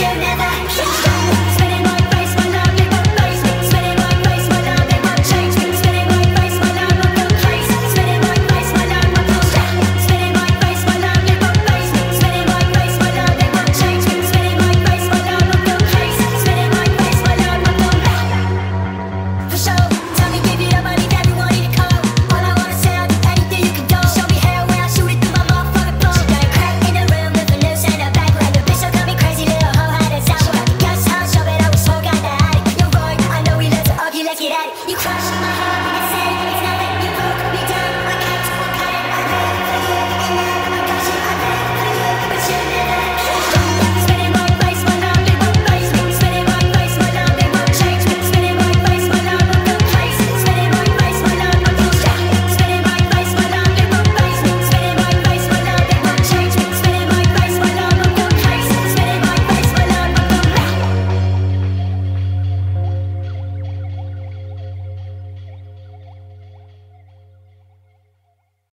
you never You crush my heart.